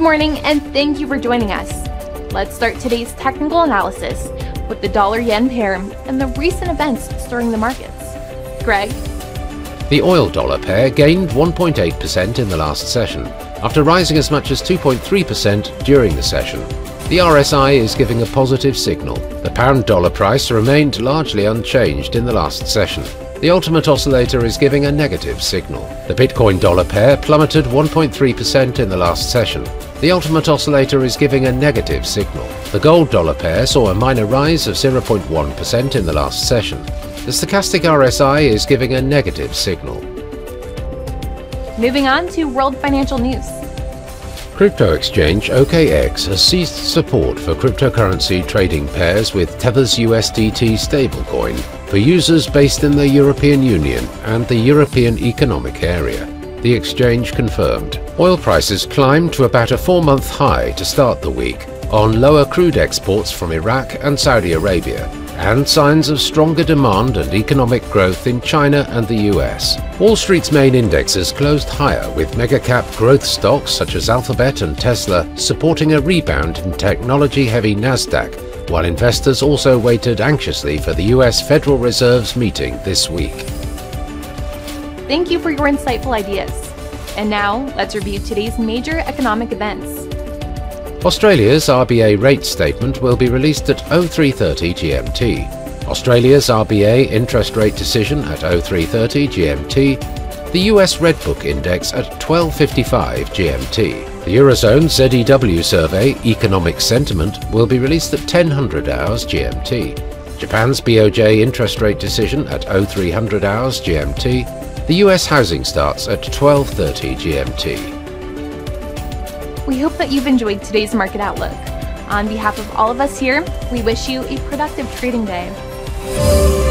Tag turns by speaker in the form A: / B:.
A: Good morning and thank you for joining us. Let's start today's technical analysis with the dollar yen pair and the recent events stirring the markets. Greg?
B: The oil dollar pair gained 1.8% in the last session, after rising as much as 2.3% during the session. The RSI is giving a positive signal. The pound dollar price remained largely unchanged in the last session. The ultimate oscillator is giving a negative signal. The Bitcoin dollar pair plummeted 1.3% in the last session. The ultimate oscillator is giving a negative signal. The gold dollar pair saw a minor rise of 0.1% in the last session. The stochastic RSI is giving a negative signal.
A: Moving on to world financial news.
B: Crypto exchange OKX has ceased support for cryptocurrency trading pairs with Tether's USDT stablecoin for users based in the European Union and the European Economic Area. The exchange confirmed. Oil prices climbed to about a four-month high to start the week on lower crude exports from Iraq and Saudi Arabia and signs of stronger demand and economic growth in China and the US. Wall Street's main indexes closed higher with mega-cap growth stocks such as Alphabet and Tesla supporting a rebound in technology-heavy Nasdaq, while investors also waited anxiously for the US Federal Reserve's meeting this week.
A: Thank you for your insightful ideas. And now, let's review today's major economic events.
B: Australia's RBA rate statement will be released at 0330 GMT. Australia's RBA interest rate decision at 0330 GMT. The US Redbook Index at 1255 GMT. The Eurozone ZEW survey Economic Sentiment will be released at 1000 hours GMT. Japan's BOJ interest rate decision at 0300 hours GMT. The US housing starts at 1230 GMT.
A: We hope that you've enjoyed today's market outlook. On behalf of all of us here, we wish you a productive trading day.